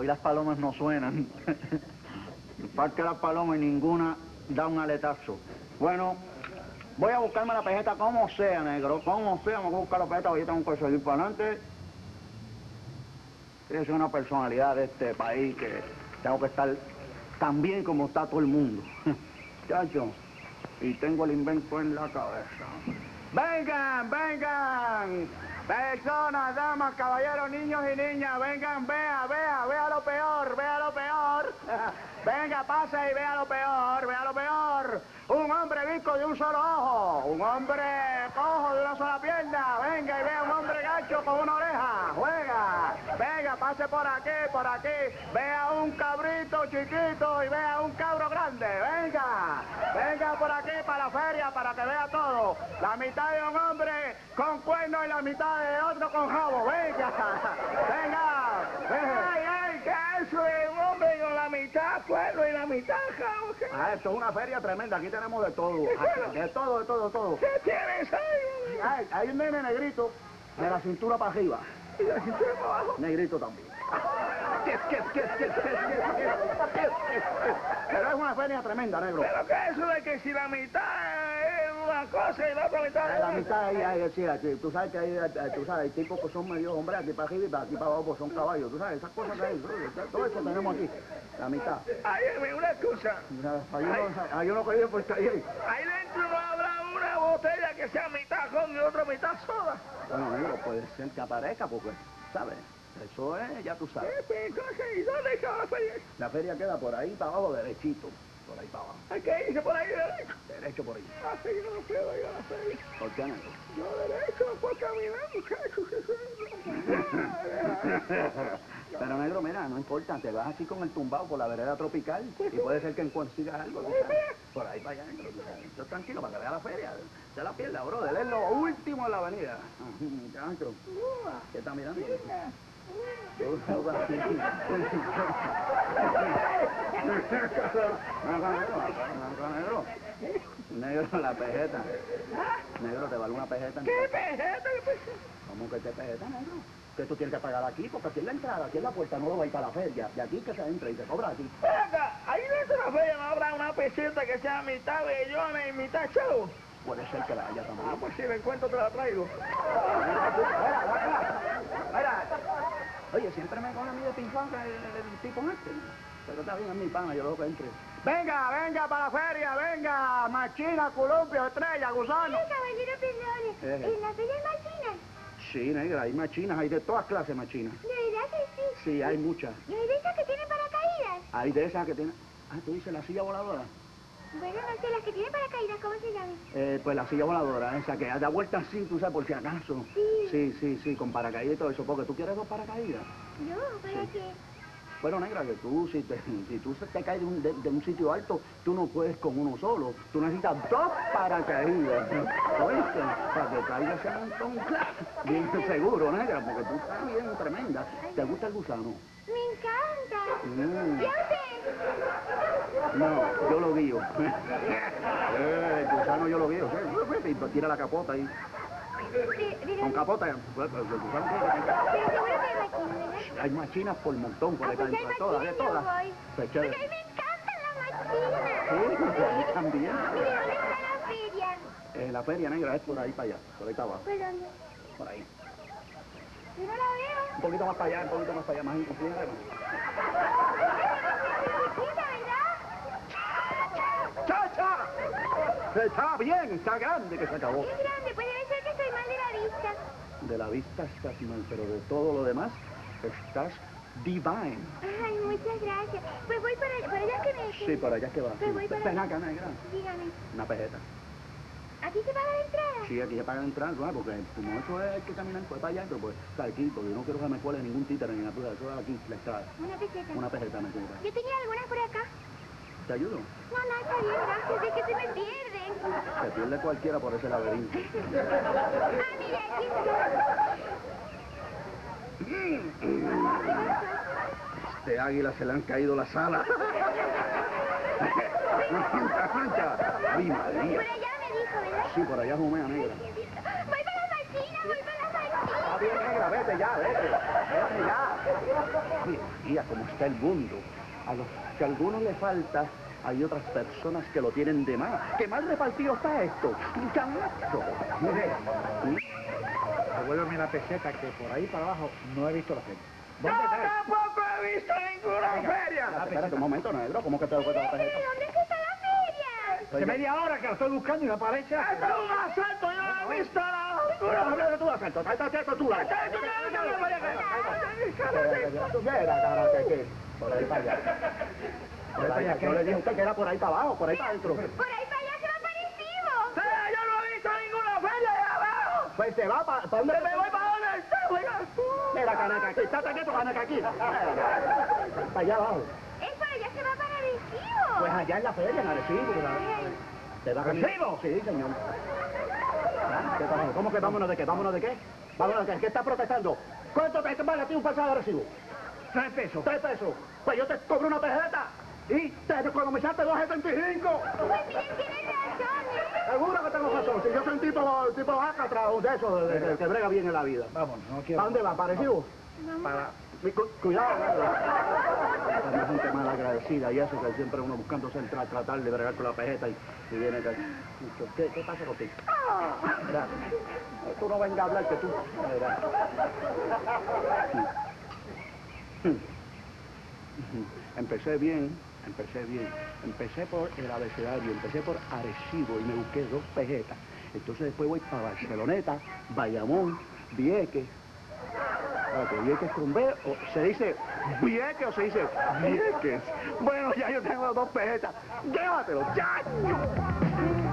Hoy las palomas no suenan. El parque de las palomas y ninguna da un aletazo. Bueno, voy a buscarme la pejeta como sea, negro. Como sea, me voy a buscar la pejeta, yo tengo que seguir para adelante. Soy una personalidad de este país que tengo que estar tan bien como está todo el mundo. Chacho, y tengo el invento en la cabeza. ¡Vengan, vengan! Personas, damas, caballeros, niños y niñas, vengan, vea, vea, vea lo peor, vea lo peor. Venga, pase y vea lo peor, vea lo peor. Un hombre visco de un solo ojo, un hombre cojo de una sola pierna. Venga y vea un hombre gacho con una oreja. Juega. Venga, pase por aquí, por aquí. Vea un cabrito chiquito y vea un cabro grande. Venga. Venga por aquí para la feria para que vea todo. La mitad de un hombre con cuerno y la mitad de otro con jabo. Venga, venga. Ay, ay, qué eso es un hombre con la mitad cuerno y la mitad jabo. Ah, esto es una feria tremenda. Aquí tenemos de todo. De todo, de todo, de todo. ¿Qué tienes ahí? Ah, hay un nene negrito de la cintura para arriba. ¿Y de la cintura para abajo? Negrito también. Pero es una feria tremenda, negro. ¿Pero qué es eso de que si la mitad una cosa y la otra mitad es La mitad ahí, ahí, sí, aquí, tú sabes que hay, eh, tú sabes, hay tipos que son medio hombres, aquí para arriba y para aquí para abajo pues son caballos, tú sabes, esas cosas que hay, todo- eso tenemos aquí, la mitad. Ahí una excusa. Mira, Hay uno, hay uno que vive por ahí. Ahí dentro no habrá una botella que sea mitad con y otra mitad soda. Bueno, negro, puede ser que aparezca porque, ¿sabes? Eso es, ya tú sabes. ¿Y dónde está la feria? La feria queda por ahí para abajo, derechito, por ahí para abajo, Hay que irse por ahí derecho. derecho por ahí. Así yo no puedo ir a la feria. ¿Por qué, negro? Yo derecho no puedo caminar, muchachos. Pero negro, mira, no importa, te vas así con el tumbado por la vereda tropical y puede ser que consigas algo. sabes. Por ahí para allá, negro. Yo tranquilo para que vea la feria. Se la pierda, bro. Él es lo último en la avenida. Negro. ¿Qué está mirando? Negro, negro, la pejeta. Negro, te vale una pejeta. ¿Qué pejeta? ¿Cómo que te pejeta, negro? Que tú tienes que pagar aquí, porque aquí es la entrada, aquí es la puerta, no lo va a ir para la feria. De aquí que se entra y se cobra aquí. Venga, ahí dentro de la feria no habrá una peseta que sea mitad bellona y mitad chavo. Puede ser que la haya Ah, también. pues si la encuentro te la traigo. Mira, oye, siempre me coge a mí de pinfanga el, el, el tipo este. Pero está bien, es mi pana, yo lo que entre. Venga, venga para la feria, venga. Machina, columpio, estrella, gusano. caballero, perdone. Eh. ¿En la feria hay máquinas? Sí, negra, hay machinas, hay de todas clases machinas. ¿De verdad que sí? Sí, hay muchas. ¿Y hay de esas que tienen paracaídas? Hay de esas que tienen... Ah, tú dices la silla voladora. Bueno, no sé, las que tienen paracaídas, ¿cómo se llaman? Eh, pues la silla voladora, esa que da vuelta así, tú sabes, por si acaso. Sí. Sí, sí, sí, con paracaídas y todo eso. Porque tú quieres dos paracaídas. No, ¿para Sí. qué? Bueno, negra, que tú, si, te, si tú te caes de un, de, de un sitio alto, tú no puedes con uno solo. Tú necesitas dos paracaídas. ¿Oíste? Para que caigas ese montón, bien seguro, negra, porque tú estás bien tremenda. ¿Te gusta el gusano? Me encanta. Mm. ¿Y a usted? No, yo lo guío. eh, el gusano yo lo guío. tira la capota ahí. Con capota, pues, pues, Pero hay machinas por montón, por Ah, ahí, pues si hay de todas, de todas. voy. Pues a mí me encantan las máquinas. Sí, a mí también. ¿dónde está la feria? Eh, la feria negra es por ahí para allá, por ahí para abajo, ¿Por dónde? por ahí. Yo no la veo. Un poquito más para allá, un poquito más para allá, más inclusive. ¡Chacha! Está bien, está grande que se acabó. Es grande, pues debe ser que estoy mal de la vista. De la vista estás mal, pero de todo lo demás estás divine. Ay, muchas gracias. Pues voy para, para allá que me... Sí, para allá que va. Pues voy para Ven allá. acá, negra. Dígame, Una pejeta. ¿aquí se paga la entrada? Sí, aquí se paga entrar, ¿no? porque como eso es, hay que caminar pues, para allá, pero pues está aquí, porque yo no quiero que me cuele ningún títere ni nada, sabes, eso es aquí, la entrada. Una peseta. Una pejeta, me queda. Yo tenía algunas por acá. ¿Te ayudo? No, no, está bien, gracias. Es que se me pierden. Se pierde cualquiera por ese laberinto. Ah, mire, aquí Este águila se le han caído las alas. Ay, madre mía. Por allá me dijo, ¿verdad? Sí, por allá es humea negra. Voy para la máquina, voy para la máquina. Está bien, negra, vete ya, vete, vete ya. Mira, mira cómo está el mundo. A los que a algunos le falta, hay otras personas que lo tienen de más. ¿Qué mal repartido está esto? Chamaco. Mire. ¿Mm? Devuélveme la peseta que por ahí para abajo no he visto la ¿Dónde está? tampoco he visto ninguna feria. Espérate, espérate un momento, negro. ¿Cómo que te doy cuenta de la ¿Pero tarjeta? dónde es que está la feria? Hace media hora que la estoy buscando y no aparece. Es un asalto, yo no he visto nada. Mira, mira, tú. Mira, qué. Por ahí para allá. Por ahí, le dije a usted que era por ahí para abajo, por ahí para adentro. Por ahí para allá se va para Arecibo. Sí, yo no he visto ninguna feria allá abajo. Pues se va para... ¿Para dónde? Me voy para donde está, oiga. Mira, caneca, aquí. Estate quieto, caneca, aquí. Para allá abajo. Es por allá se va para Arecibo. Pues allá en la feria, en Arecibo. ¿Te da camino? ¿Arecibo? Sí, señor. ¿Cómo que vámonos de qué? ¿Vámonos de qué? ¿Vámonos de qué? ¿Qué está protestando? ¿Cuánto te vale a ti un pasaje de Arecibo? Tres pesos. Tres pesos. Pues yo te cobro una tarjeta y te economizaste 2.75. Pues miren, tienen razón, ¿eh? Seguro que tengo razón. Si yo soy un tipo, tipo Alcatraz, de eso, de, de- que brega bien en la vida. Vamos, no quiero. ¿Para dónde va? ¿Para Arecibo? Para... Cu- Cuidado, Hay gente mal agradecida y eso que siempre uno buscando centrar, tratar de bregar con la pejeta y, y viene que... ¿Qué, ¿Qué pasa contigo? Mira, tú no vengas a hablar que tú... Empecé bien, empecé bien. Empecé por el abecedario, empecé por Arecibo y me busqué dos pejetas. Entonces después voy para Barceloneta, Bayamón, Vieques. Espérate, ¿Vieques con B se dice Vieques o se dice Vieques? Bueno, ya yo tengo dos pejetas. Llévatelo, chacho.